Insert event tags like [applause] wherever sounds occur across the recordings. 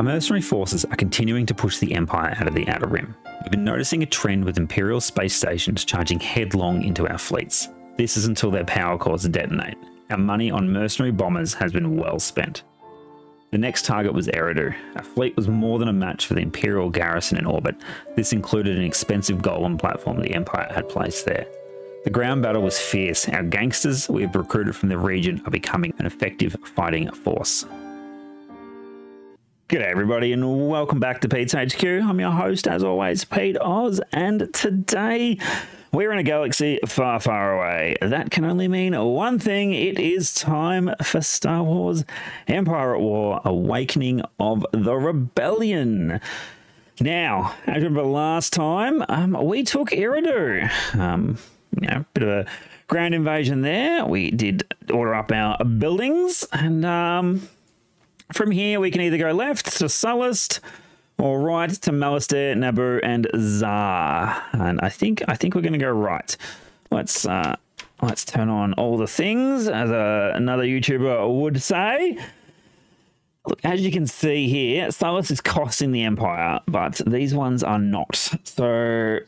Our mercenary forces are continuing to push the Empire out of the Outer Rim. We've been noticing a trend with Imperial space stations charging headlong into our fleets. This is until their power cores detonate. Our money on mercenary bombers has been well spent. The next target was Eriadu. Our fleet was more than a match for the Imperial garrison in orbit. This included an expensive Golan platform the Empire had placed there. The ground battle was fierce. Our gangsters we have recruited from the region are becoming an effective fighting force. G'day everybody and welcome back to Pete's HQ. I'm your host as always, Pete Oz, and today we're in a galaxy far, far away. That can only mean one thing. It is time for Star Wars Empire at War, Awakening of the Rebellion. Now, I remember last time, um, we took Eriadu. Um, you know, bit of a ground invasion there. We did order up our buildings and um, from here, we can either go left to Sullust or right to Malastare, Naboo, and Zhar. And I think I think we're going to go right. Let's uh, let's turn on all the things, as a, another YouTuber would say. Look, as you can see here, Sullust is costing the Empire, but these ones are not. So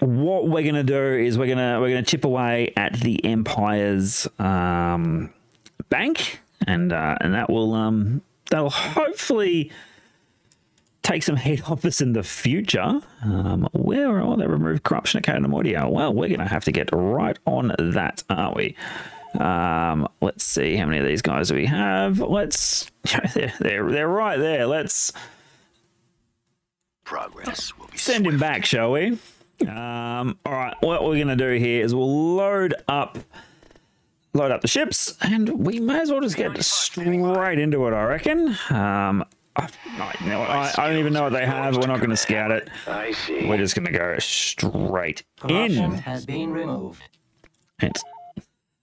what we're going to do is we're going to we're going to chip away at the Empire's um, bank, and uh, and that will um, they'll hopefully take some heat off us in the future. Um, where are they removed corruption at Cato Neimoidia? Well, we're going to have to get right on that, aren't we? Um, let's see how many of these guys we have. Let's [laughs] they're they're, they're right there. Let's progress send him back, shall we? Um, all right, what we're going to do here is we'll load up load up the ships, and we may as well just get straight into it, I reckon. Um, I, I, I, don't even know what they have. We're not going to scout it. I see. We're just going to go straight in. has been removed. It's,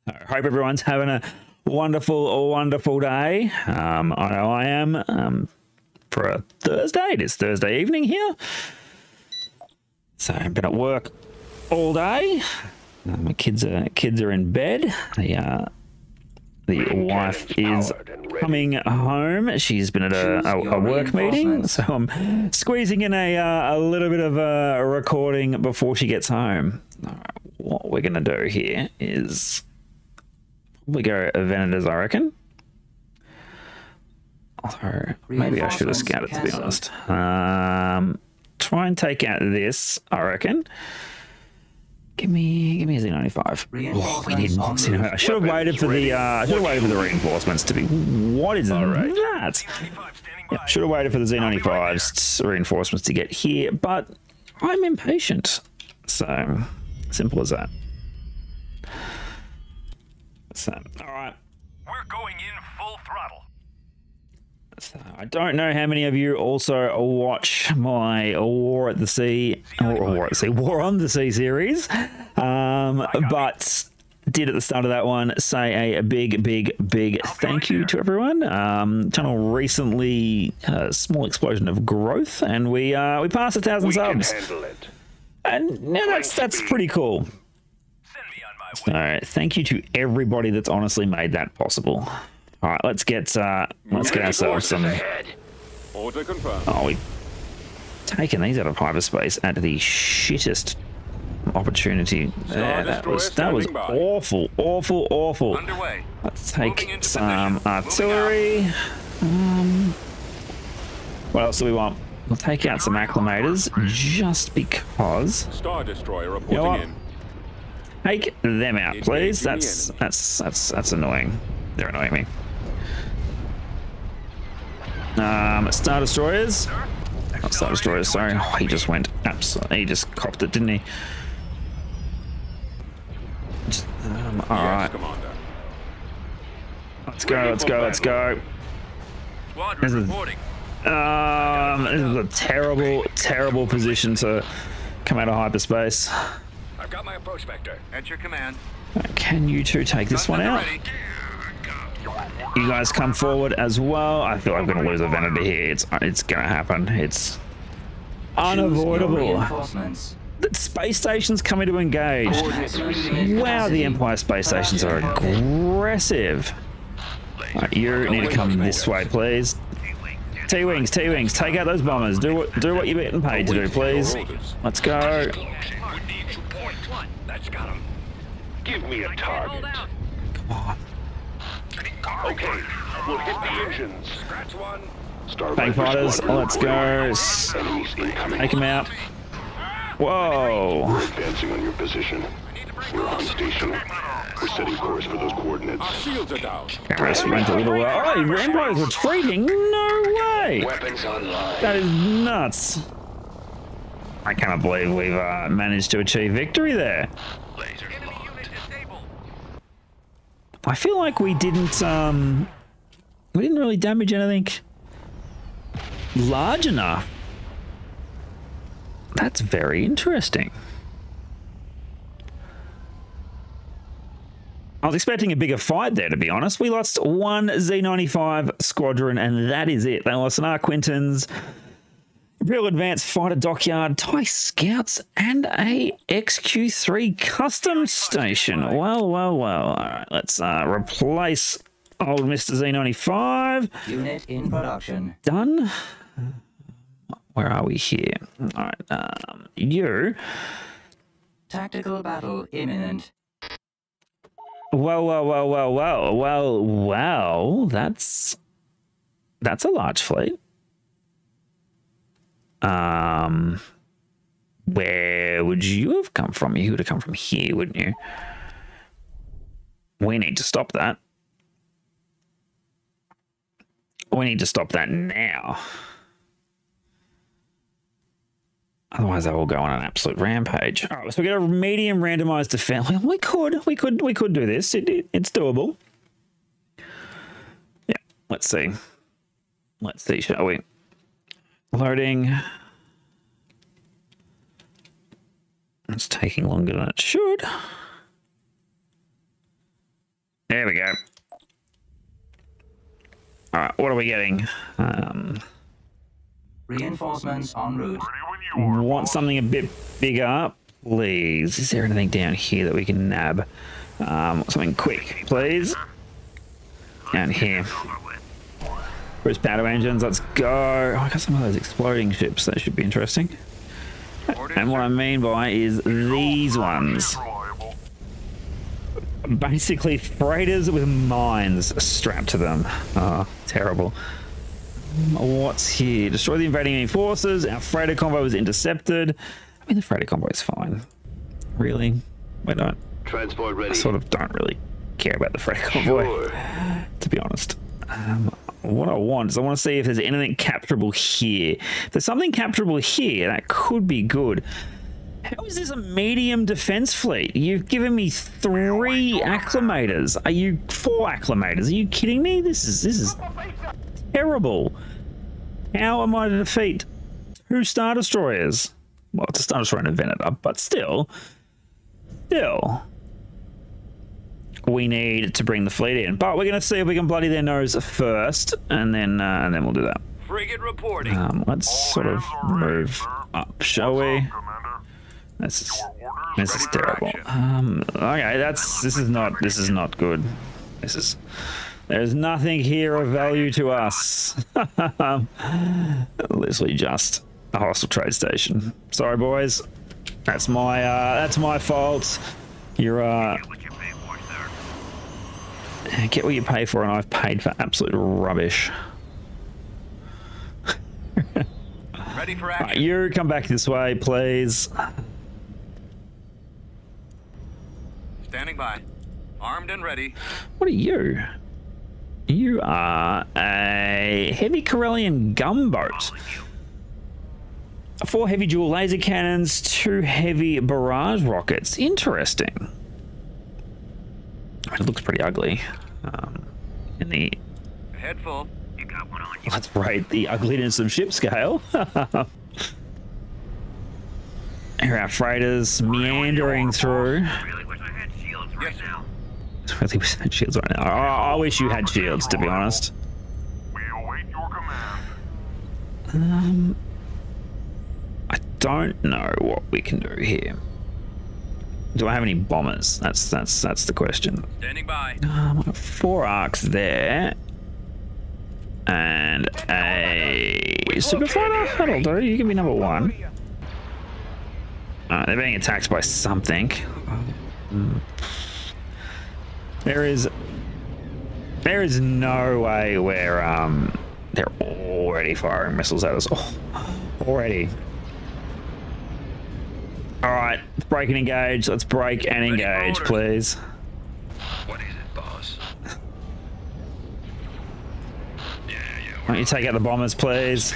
I hope everyone's having a wonderful, wonderful day. Um, I know I am. Um, for a Thursday, it is Thursday evening here. So I've been at work all day. Uh, my kids are kids are in bed. The uh, the wife is coming home. She's been at a, a, a work meeting, so I'm squeezing in a uh, a little bit of a recording before she gets home. What we're gonna do here is we go Venators, I reckon. Although maybe I should have scouted to be honest. Um, try and take out this, I reckon. Give me, give me a Z95. Oh, we need Z95. I should have waited for the, uh, I should have waited for the reinforcements to be. What is right. that? Yeah, should have waited for the Z95's reinforcements to get here, but I'm impatient. So simple as that. So, all right. We're going in full throttle. I don't know how many of you also watch my War at the Sea, or War at the Sea, War on the Sea series, um, but did at the start of that one say a, a big, big, big thank you to everyone. Um, channel recently had a small explosion of growth, and we uh, we passed a thousand subs, and now that's that's pretty cool. So thank you to everybody that's honestly made that possible. All right, let's get uh, let's get ourselves some. Order confirmed. Oh, we taken these out of hyperspace at the shittest opportunity. There, that was that was awful, awful, awful. Underway. Let's take some artillery. Um, what else do we want? We'll take out some acclamators just because. Star Destroyer reporting You know in. Take them out, please. That's that's that's that's annoying. They're annoying me. Um, Star Destroyers. Not Star Destroyers, sorry. Oh, he just went absolutely. He just copped it, didn't he? Just, um, all right. Let's go. Let's go. Let's go. This is- reporting. Um, this is a terrible, terrible position to come out of hyperspace. I've got my approach vector. At your command. Can you two take this one out? Ready. You guys come forward as well. I feel like I'm going to lose a Venator here. It's it's going to happen. It's unavoidable. Reinforcements. The space stations coming to engage. Wow, the Empire space stations are aggressive. Right, you need to come this way, please. T wings, T wings, take out those bombers. Do what do what you're getting paid to do, please. Let's go. We need you. Point one. That's got him. Give me a target. Come on. Okay, we'll hit the engines. Scratch one. Star Tank Viper fighters, let's go. S- Take him out. Whoa. Advancing on your position. We're on station. We're setting course for those coordinates. Our shields are down. Cameras went a little way. Oh, Empire's retreating? No way. Weapons online. That is nuts. I cannot believe we've uh, managed to achieve victory there. Enemy unit disabled. I feel like we didn't um we didn't really damage anything large enough. That's very interesting. I was expecting a bigger fight there, to be honest. We lost one Z95 squadron, and that is it. They lost an Arquitens, Real Advanced Fighter Dockyard, TIE Scouts, and a XQ3 custom station. Well, well, well. All right, let's uh, replace old Mr. Z95. Unit in production. Done. Where are we here? All right, um, you. Tactical battle imminent. Well, well, well, well, well, well, well. That's that's a large fleet. Um, where would you have come from? You would have come from here, wouldn't you? We need to stop that. We need to stop that now. Otherwise, they will go on an absolute rampage. All right, so we get a medium randomized defense. [laughs] We could, we could, we could do this. It, it, it's doable. Yeah. Let's see. Let's see, shall we? Loading. It's taking longer than it should. There we go. All right, what are we getting? Um, Reinforcements en route. want something a bit bigger, please. Is there anything down here that we can nab? Um, something quick, please. Down here. Cruise powder engines, let's go. Oh, I got some of those exploding ships. That should be interesting. And what I mean by is these ones. Basically, freighters with mines strapped to them. Oh, terrible. What's here? Destroy the invading enemy forces. Our freighter convoy was intercepted. I mean, the freighter convoy is fine. Really? We don't. Transport ready. I sort of don't really care about the freighter convoy, Sure. to be honest. Um, what I want is I want to see if there's anything capturable here. If there's something capturable here, that could be good. How is this a medium defense fleet? You've given me three acclamators. Are you four acclamators? Are you kidding me? This is this is terrible. How am I to defeat two Star Destroyers? Well, it's a Star Destroyer and a Venator, but still, still, we need to bring the fleet in. But we're going to see if we can bloody their nose first, and then uh, and then we'll do that. Frigate reporting. Um, let's sort of move up, shall we? This is this is terrible. Um, okay, that's this is not this is not good. This is there's nothing here of value to us. [laughs] Literally just a hostile trade station. Sorry, boys. That's my uh, that's my fault. You're uh, Uh, get what you pay for, and I've paid for absolute rubbish. Ready for Right, you come back this way, please. Standing by. Armed and ready. What are you? You are a heavy Corellian gunboat. Four heavy dual laser cannons, two heavy barrage rockets. Interesting. I mean, it looks pretty ugly. Um, in the Head full. let's rate the ugliness of ship scale. Here are our freighters meandering through. Really wish I had shields Yes, sir. Really wish I had shields right now. I, I wish you had shields, to be honest. We await your command. Um, I don't know what we can do here. Do I have any bombers? That's that's that's the question. Standing by. Um, four arcs there. and a super fighter. That'll do. You can be number one. Uh, they're being attacked by something. There is, there is no way where um they're already firing missiles at us. Oh, already. All right, let's break and engage. Let's break and engage, please. What is it, boss? [laughs] Yeah, yeah, Why don't you take out the bombers, please?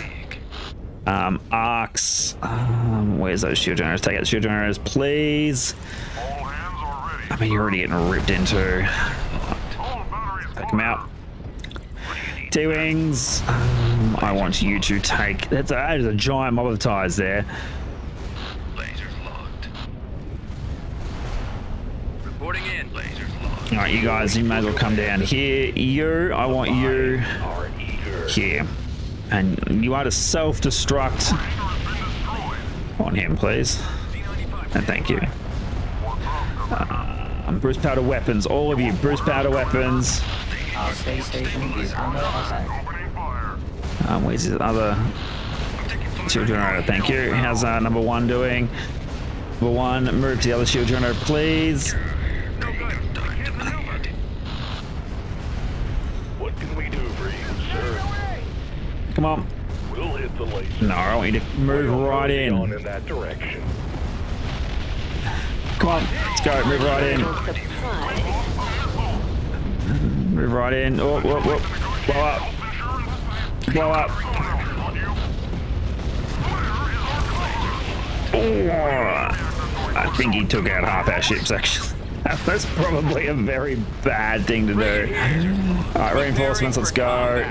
Um, arcs. Um, where's those shield generators? Take out the shield generators, please. All hands are ready. I mean, you're already getting ripped into. Take them out. T wings. Um, I want you to take. That's a, that is a giant mob of tires there. All right, you guys, you may as well come down here. You, I want you here, and you are to self-destruct on him, please. And thank you. Um, Bruce Powder weapons, all of you, Bruce Powder weapons. Um, where's his other shield generator? Thank you. How's uh, number one doing? Number one, move to the other shield generator, please. Come on. We'll hit the laser. No, I want you to move right in. On in that direction. Come on, let's go. Move right in. Move right in. Oh, whoa, whoa. Blow up. Blow up. Oh, I think he took out half our ships, actually. [laughs] That's probably a very bad thing to do. All right, reinforcements, let's go.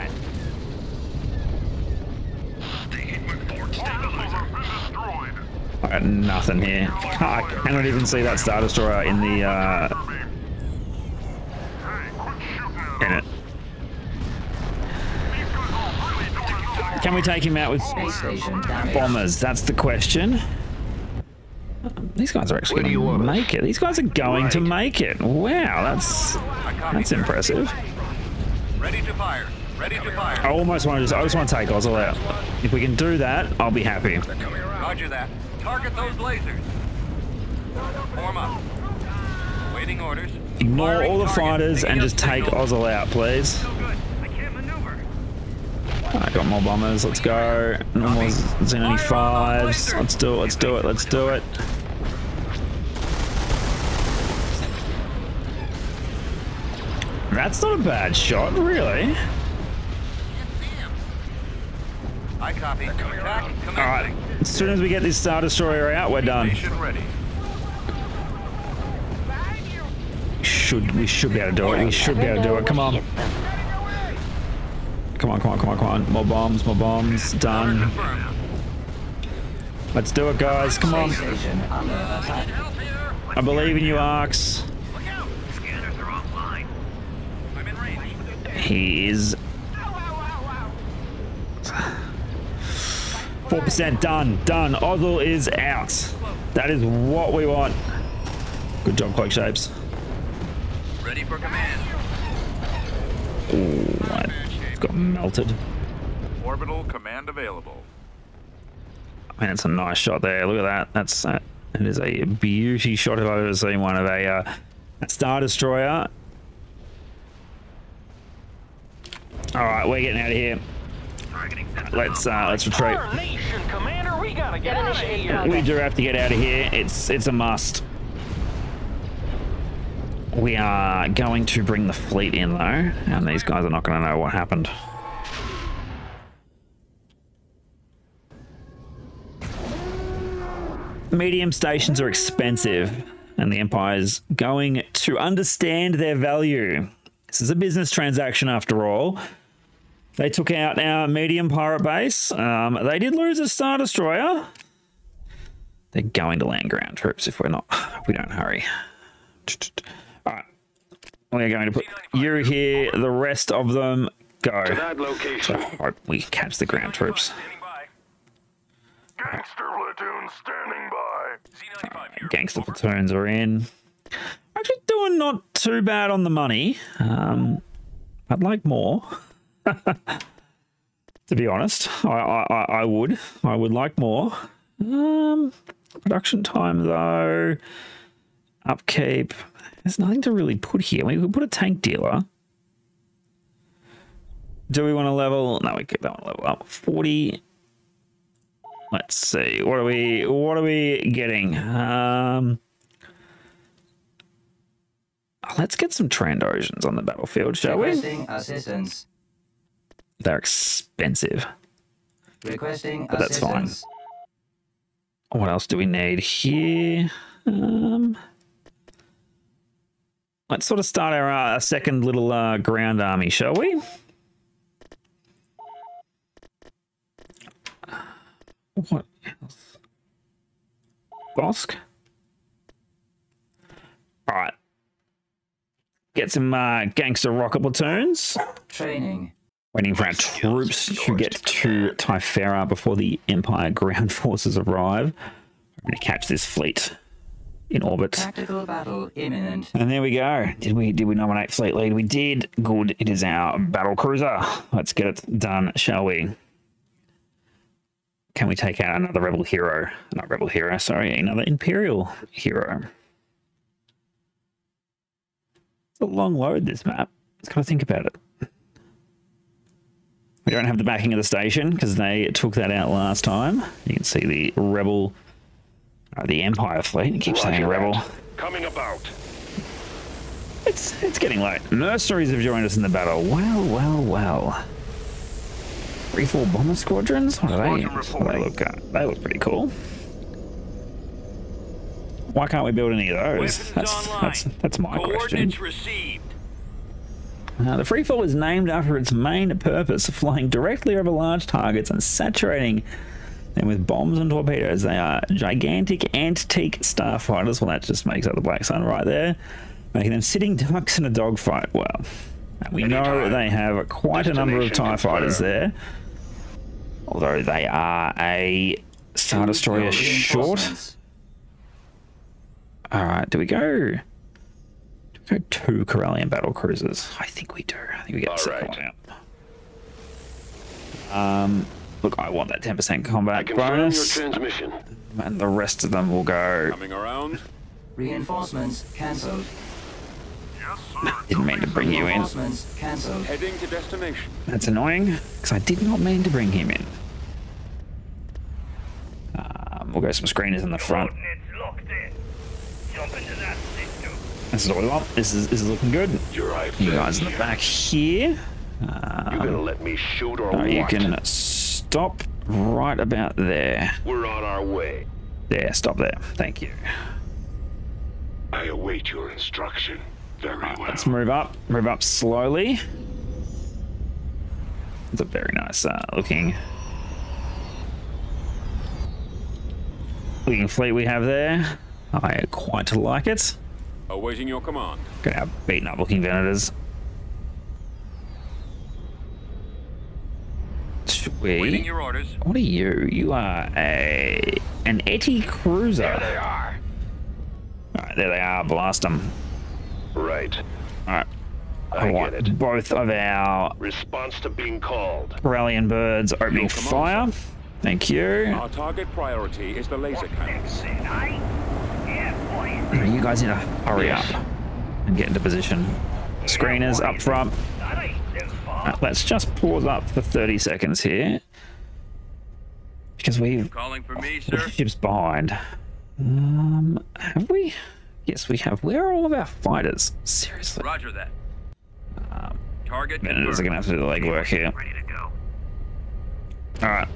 I got nothing here. I cannot even see that Star Destroyer in the, uh, in it. Can we take him out with Space bombers? That's the question. These guys are actually Where do you going to make it. These guys are going to make it. Wow, that's that's impressive. Ready to fire. Ready to I almost want to just I just want to take Ozzel out. If we can do that, I'll be happy. Roger that. Target those lasers. Form up. Waiting orders. Ignore all the fighters and just take signal. Ozzel out, please. I can't maneuver. I got more bombers. Let's go. No more Z95s. Let's do it. Let's do it. Let's do it. That's not a bad shot, really. I copy. Attack All right. As soon as we get this Star Destroyer out, we're done. Should we should be able to do it? We should be able to do it. Come on. Come on, come on, come on, come on. More bombs, more bombs. Done. Let's do it, guys. Come on. Space station under attack. Help here. I believe in you, Arx. Look out. 4% done, done. Ozzel is out. That is what we want. Good job, Cloak Shapes. Ready for command. Ooh, I got melted. Orbital command available. I mean, it's a nice shot there. Look at that. That's. Uh, it is a beauty shot if I've ever seen one of a uh, Star Destroyer. All right, we're getting out of here. Let's uh, let's retreat. Nation, we gotta get out of here. We do have to get out of here. It's it's a must. We are going to bring the fleet in though, and these guys are not going to know what happened. Medium stations are expensive, and the Empire's going to understand their value. This is a business transaction after all. They took out our medium pirate base. Um, they did lose a Star Destroyer. They're going to land ground troops if we're not, if we don't hurry. All right, we're going to put you here. The rest of them go. That So location. hope we catch the ground troops. Gangster platoon standing by. C95. Gangster platoons are in. Actually, doing not too bad on the money. Um, I'd like more. [laughs] To be honest, I, I, I- would. I would like more. Um, production time though, upkeep. There's nothing to really put here. We could put a tank dealer. Do we want to level? No, we keep that one level up. Forty. Let's see. What are we? What are we getting? Um, let's get some Trandoshans on the battlefield, shall we? Assistance. They're expensive. Requesting But that's fine. What else do we need here? Um, let's sort of start our uh, second little uh, ground army, shall we? What else? Bossk? All right. Get some uh, gangster rocket platoons. Training. Waiting for our troops to get to Tyferra before the Empire ground [laughs] forces arrive. I'm going to catch this fleet in orbit. Tactical battle imminent. And there we go. Did we did we nominate fleet lead? We did. Good. It is our battle cruiser. Let's get it done, shall we? Can we take out another rebel hero? Not rebel hero, sorry, another imperial hero. It's a long load this map. Let's kind of think about it. We don't have the backing of the station because they took that out last time. You can see the rebel, uh, the Empire fleet. I keep saying rebel. Coming about. It's it's getting late. Mercenaries have joined us in the battle. Well, well, well. Three, four bomber squadrons. What are they? What they look at? They look pretty cool. Why can't we build any of those? Weapons That's online. that's that's my question. Received. Uh, the freefall is named after its main purpose, flying directly over large targets and saturating them with bombs and torpedoes. They are gigantic antique starfighters. Well, that just makes up the Black Sun right there, making them sitting ducks in a dogfight. Well, we know they have quite a number of TIE fighters there, although they are a Star Destroyer short. All right, do we go? Do we go two Corellian battle cruisers? I think we do. I think we get All the second right. one out. Um, look, I want that ten percent combat bonus, transmission. and the rest of them will go. Coming around. Reinforcements cancelled. Yes. [laughs] Didn't mean to bring you in. Heading to destination. That's annoying because I did not mean to bring him in. Um, we'll go some screeners in the front. Locked in. Jump into that system. This is all we want. This is this is looking good. Eye You guys in the back here. You gonna let me shoot or Uh, what? you can stop right about there. We're on our way. There, stop there. Thank you. I await your instruction. Very well. Let's move up. Move up slowly. It's a very nice uh, looking looking fleet we have there. I quite like it. Awaiting your command. Gonna have beaten up looking Venators. Should Waiting we? your orders. What are you? You are a an Etty cruiser. There They are. Alright, there they are. Blast them. Right. Alright. I, I want it. both of our Response to being called. Corellian birds opening Your command, fire. Thank you. Our target priority is the laser cannons. Yeah. You guys need to hurry Yes. up and get into position. Screeners up front. That ain't so far. Alright, let's just pause up for 30 seconds here. Because we've Calling for me, sir. ship's behind. Um, have we? Yes, we have. Where are all of our fighters? Seriously. Roger that. Target Venators are going to have to do the legwork here. Ready to go. Alright,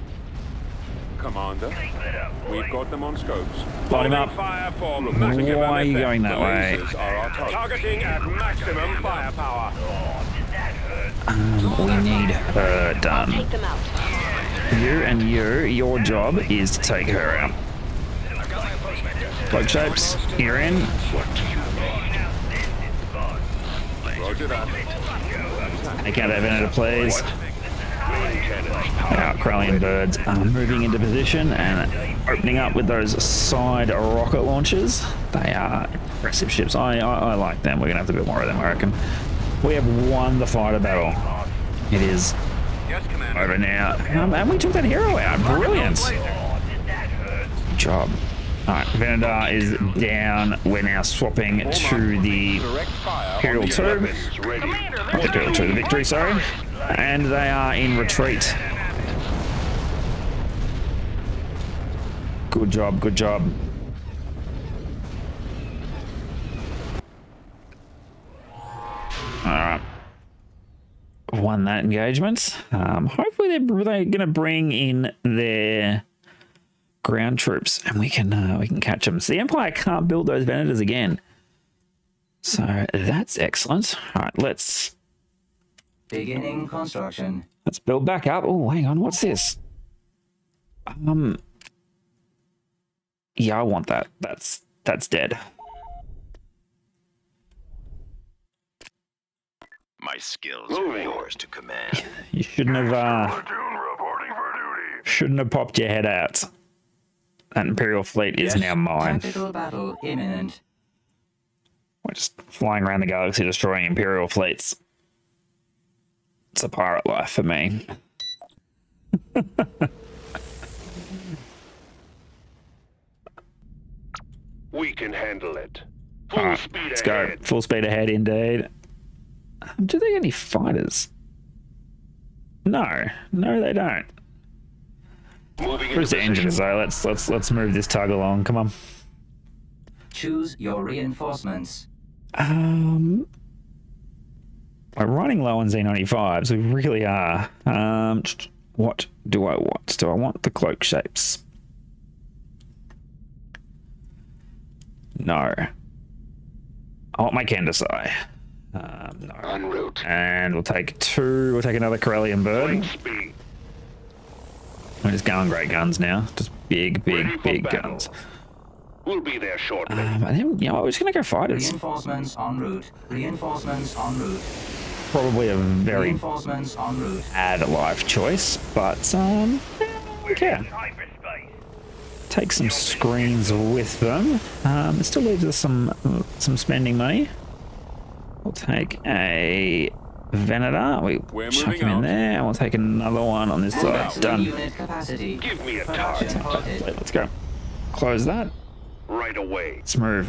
Commander, Keep it up, boy. we've got them on scopes. light him up. Fire for massive Why are you going that way? lasers are our target. Targeting at maximum firepower. Oh, did that hurt? Um, we need her done. Take them out. You and you, your job is to take her out. Blood shapes, you're in. Roger that. Take out that Venator, please. Our Corellian birds are moving into position and opening up with those side rocket launchers. They are impressive ships. I, I, I like them. We're going to have to build more of them, I reckon. We have won the fighter battle. It is Over now. Um, and we took that hero out. Brilliant. Good job. Alright, Venator is down. We're now swapping to the Imperial the 2. weapons Not the Imperial 2, the Victory, sorry. And they are in retreat. Good job, good job. Alright. Won that engagement. Um, hopefully they're, they're going to bring in their ground troops and we can uh, we can catch them. So the Empire can't build those Venators again. So that's excellent. All right, let's Beginning construction. let's build back up. Oh, hang on, what's this? Um, yeah, I want that. That's that's dead. My skills are yours to command. [laughs] You shouldn't have uh, Platoon reporting for duty. shouldn't have popped your head out. That Imperial fleet is now mine. Tactical battle imminent. We're just flying around the galaxy destroying Imperial fleets. It's a pirate life for me. We can handle it. Full Alright, speed let's go. Full speed ahead, indeed. Um, do they get any fighters? No, no, they don't. Moving Where's the position. engines though? Let's let's let's move this tug along. Come on. Choose your reinforcements. Um, we're running low on Z95s. We really are. Um, what do I want? Do I want the cloak shapes? No. I want my Kendasai. Um, no. En route. And we'll take two. We'll take another Corellian Flying bird. speed. We're just going great guns now. Just big, big, big battle. guns. We'll be there shortly. Um, and then, you know, what, we're just going to go fighters. Reinforcements en route. Reinforcements en route. Probably a very Reinforcements en bad life choice, but um, yeah, I care. Take some screens with them. Um, it still leaves us some some spending money. We'll take a Venator. We We're chuck him in out. there, and we'll take another one on this side. Maximum Done. Give me a Production target. Wait, let's go. Close that. Right away. Let's move.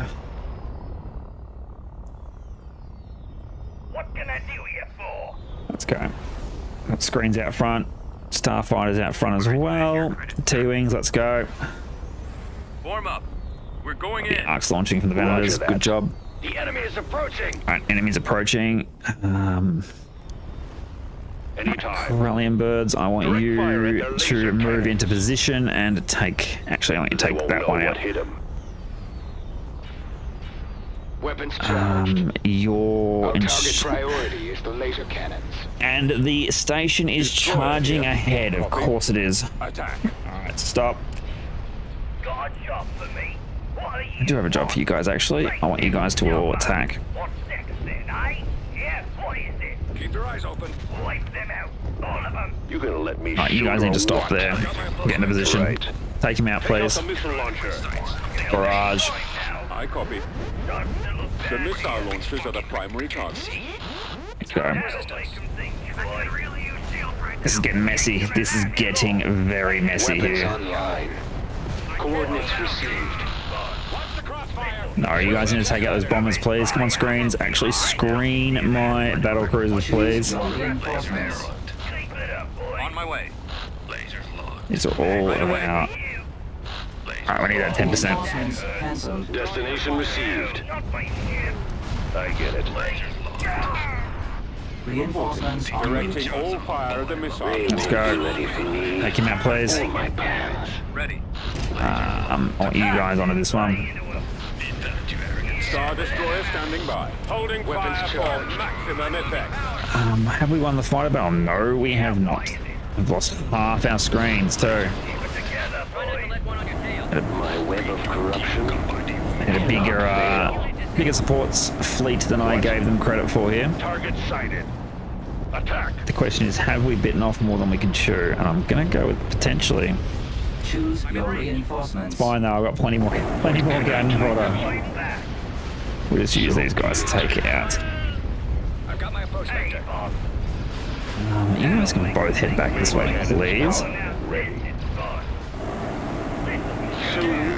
What can I do you for? Let's go. Got screens out front. Starfighters out front as well. T-wings. Let's go. Form up. We're going in. Arcs launching from the Roger Good job. The enemy is approaching. Alright, enemies approaching. Um, Anytime. Corellian birds, I want Direct you fire at their to move into position and take. Actually, I want you to take that know one what out. hit 'em. Weapons charged. Um, your target priority is the laser cannons. and the station is Destroy charging ahead. Of course it is. Attack. All right, stop. Got a job for me. What are you? I do have a job for you guys. Actually, I want you guys to all attack. What's next then, eh? Yeah, what is it? Keep your eyes open. Wipe them out. All of them. You gonna let me All right, you guys need to stop what? there. Get into position. Right. Take him out, please. the missile launcher. Barrage. I copy. Time to look The down. missile launchers are the primary target. Let's go. That'll make 'em think twice. Really use shield right This is getting messy. This is getting very messy Weapons here. online. Coordinates received. Watch the crossfire. No, you guys need to take out those bombers, please. Come on, screens. Actually, screen my battle cruisers, please. Your reinforcements. Keep it up, boy. On my way. These are all about. Alright, we need that 10%. Destination received. Not my ship. I get it. Reinforcements. Directing all fire at the missile. Let's go. Ready for me. Take him out, please. Hold. Ready. Um, I want you guys onto this one. Star Destroyer standing by. Holding Weapons fire charged. for maximum effect. Um, have we won the fighter battle? No, we have not. We've lost half our screens, too. My web of corruption. Had a bigger, uh, bigger supports fleet than I gave them credit for here. Target sighted. Attack. The question is, have we bitten off more than we can chew? And I'm gonna go with potentially. Choose your reinforcements. Fine though, I've got plenty more, plenty more gun fodder. We'll just use these guys to take it out. I've got my approach vector. Um, you guys can both head back this way, please. Soon,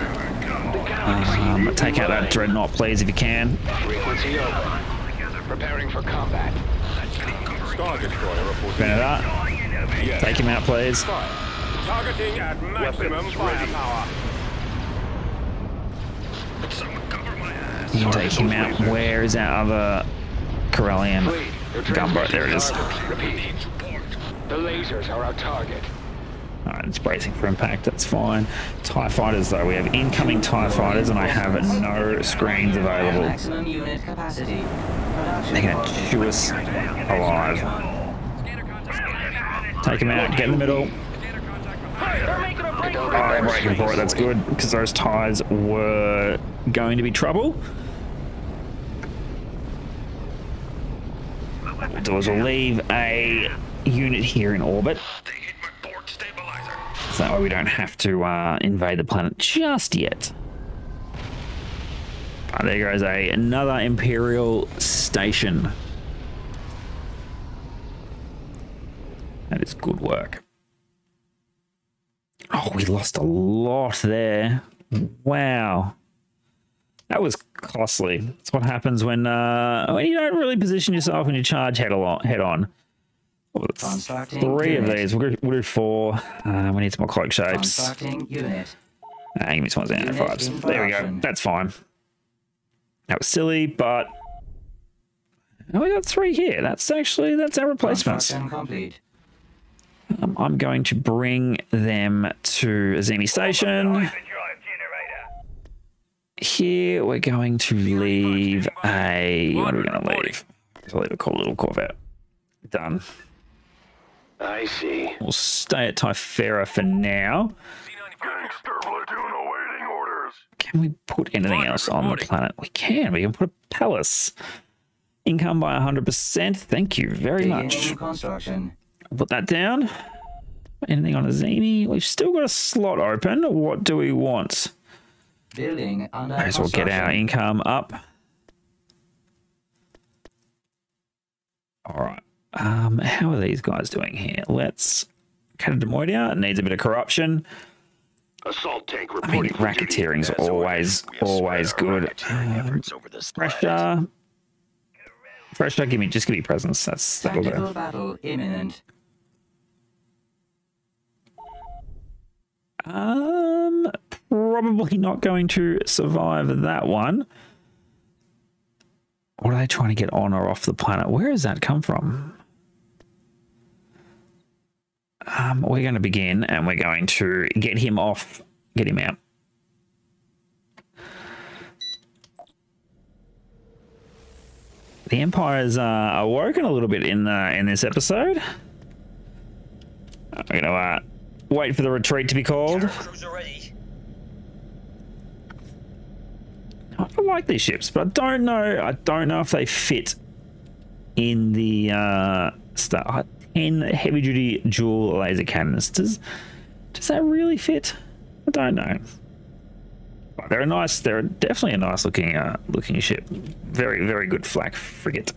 the galaxy Um, take out that dreadnought, please, if you can. frequency open. Preparing for combat. Star Destroyer reporting. Bennett, Yes. take him out, please. Targeting at maximum Weapons firepower. You can take him out. Where is that other Corellian Fleet, gunboat? There it is. The lasers are our target. Alright, it's bracing for impact, that's fine. TIE fighters, though, we have incoming TIE fighters, and I have no screens available. Maximum unit capacity. They're gonna chew us alive. Take him out, get in the middle. They're making a break for Oh, they're breaking for it, that's good, because those ties were going to be trouble. What we'll do is we'll leave a unit here in orbit. That way we don't have to uh, invade the planet just yet. Ah, there goes a another Imperial station. That is good work. Oh, we lost a lot there. Wow. That was costly. That's what happens when uh, when you don't really position yourself when you charge head on. Head on. Three of these. We'll do, we'll do four. Uh, we need some more cloak shapes. Unit. Ah, give me some Unit fives. There we go. That's fine. That was silly, but oh, we got three here. That's actually that's our replacements. Um, I'm going to bring them to Azimi Station. Here we're going to leave a. What are we going to leave? I'll leave a cool little Corvette. Done. I see. We'll stay at Tyferra for now. Gangster platoon awaiting orders. Can we put anything else on the planet? We can. We can put a palace. Income by 100%. Thank you very much. Beginning construction. Put that down. Anything on Azimi? We've still got a slot open. What do we want? Building under Might as well get our income up. All right. Um, how are these guys doing here? Let's. Cato Neimoidia needs a bit of corruption. Assault tank I mean, reporting. for duty. racketeering's always, always good. racketeering Um, efforts over this planet. Fresher. Fresher, give me, just give me presents. That's, that'll do. battle imminent. Um, probably not going to survive that one. What are they trying to get on or off the planet? Where does that come from? Um, we're going to begin and we're going to get him off, get him out. The Empire's uh, awoken a little bit in uh, in this episode. I'm going to uh, wait for the retreat to be called. I like these ships, but I don't know. I don't know if they fit in the uh, star. Ten heavy duty dual laser cannons. Does does that really fit? I don't know. But they're a nice. They're definitely a nice looking uh, looking ship. Very very good flak frigate.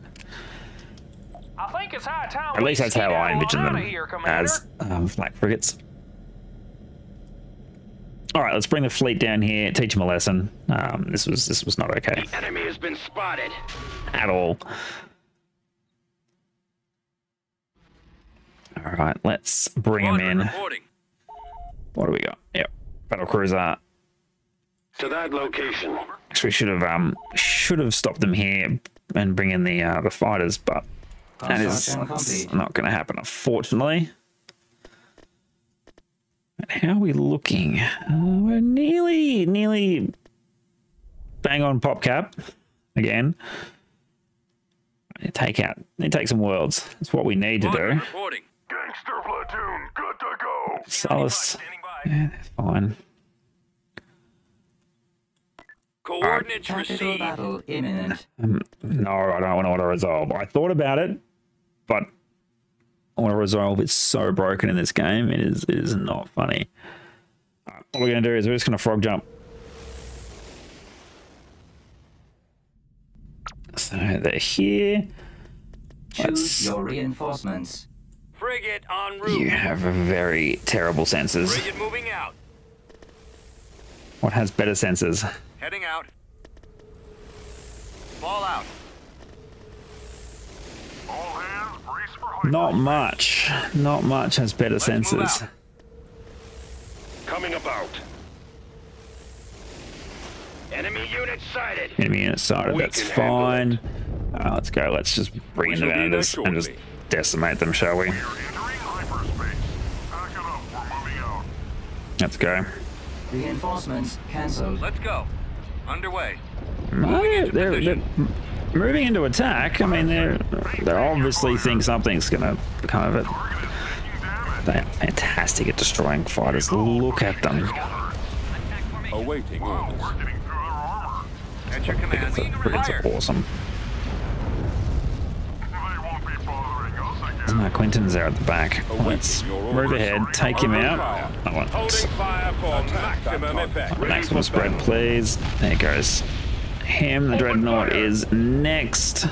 I think it's high time At least that's how I skedaddle envision them here, Commander. as um, flak frigates. All right, let's bring the fleet down here. Teach them a lesson. Um, this was this was not okay The Enemy has been spotted. at all. All right, let's bring him in. Reporting. What do we got? Yep, battle cruiser. To that location. Actually, we should have um should have stopped them here and bring in the uh, the fighters, but that is Construction that's complete. not going to happen, unfortunately. And how are we looking? Uh, we're nearly nearly bang on pop cap again. I need take out, need to take some worlds. That's what we need to do. Reporting. Gangster platoon, good to go. Solus, Standing by. yeah, that's fine. Coordinates received. battle imminent. Um, no, I don't want to resolve. I thought about it, but auto resolve is so broken in this game. It is it is not funny. Alright, what we're gonna do is we're just gonna frog jump. So they're here. Choose Let's- your reinforcements. Frigate en route. You have very terrible senses. Frigate moving out. What has better senses? Heading out. Fall out. All hands, brace for hoist. Not much. Not much has better Let's move sensors. out. Coming about. Enemy unit sighted. Enemy unit sighted. We That's fine. Uh, let's go. Let's just bring in the shall be vendors and just shortly. Decimate them, shall we? We're entering hyperspace. Pack it up. We're moving out. Let's go. Reinforcements cancelled. Let's go. Underway. No, into they're, they're moving into attack. I mean, they're they obviously think something's gonna come of it. They are fantastic at destroying fighters. Look at them. Awaiting orders. We're getting through their armor. At your command. Frigates awesome. They won't be bothering us, I guess. No, Quentin's there at the back. Let's move ahead, take him out. I want Holding fire for maximum spread, please. There goes. Him, the dreadnought is next.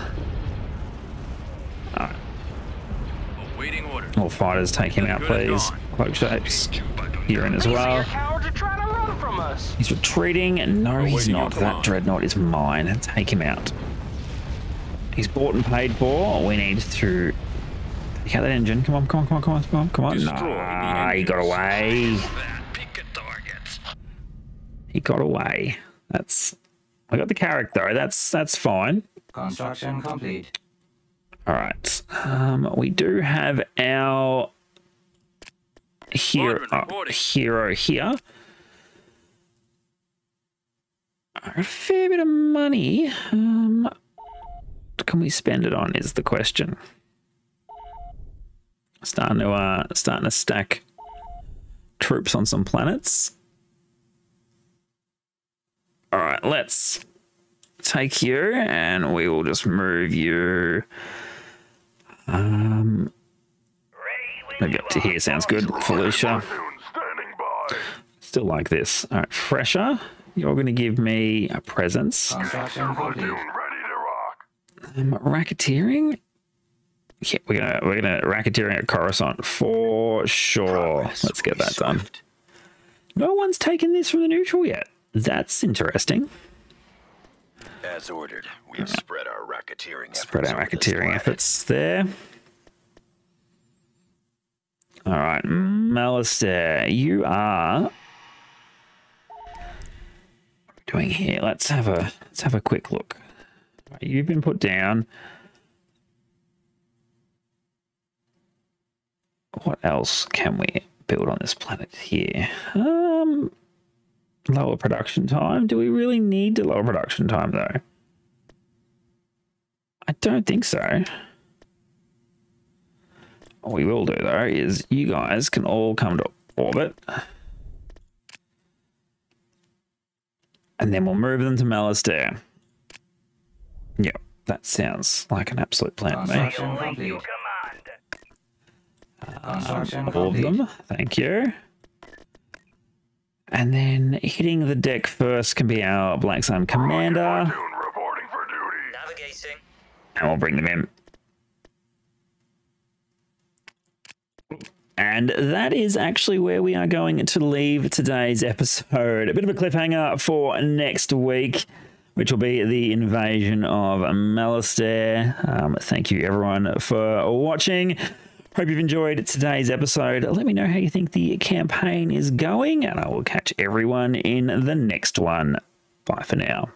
Awaiting orders. All fighters, take him out, please. Cloakshapes, you're in as well. cowards are trying to run from us. He's retreating. No, he's not. That dreadnought is mine. Take him out. He's bought and paid for. We need to take out that engine. Come on, come on, come on, come on, come on, come on. Nah, he got away. Pick a target. He got away. That's. I got the Carrack though. That's that's fine. Construction complete. All right. Um, we do have our hero, Squadron reporting. hero here. A fair bit of money. Um, what can we spend it on? Is the question. Starting to uh, starting to stack troops on some planets. All right, let's take you, and we will just move you. Um, maybe up to here sounds good. Felucia, still like this. All right, Fresher, you're going to give me a presence. Construction complete. Ready to rock. Um, racketeering. Yeah, we're gonna we're gonna racketeering at Coruscant for sure. Let's get that done. No one's taken this from the neutral yet. That's interesting. As ordered, we have spread our racketeering efforts. Spread our racketeering efforts there. All right, Malastare, you are. What are we doing here? Let's have a let's have a quick look. Right, You've been put down. What else can we build on this planet here? Um, lower production time. Do we really need to lower production time though? I don't think so. What we will do though is you guys can all come to orbit. And then we'll move them to Malastare. Yep, that sounds like an absolute plan to me. Construction complete. All of them, thank you. And then hitting the deck first can be our Black Sun Commander. Reporting for duty. Navigating. and we'll bring them in. And that is actually where we are going to leave today's episode. A bit of a cliffhanger for next week, which will be the invasion of Malastare. Um, thank you, everyone, for watching. Hope you've enjoyed today's episode. Let me know how you think the campaign is going, and I will catch everyone in the next one. Bye for now.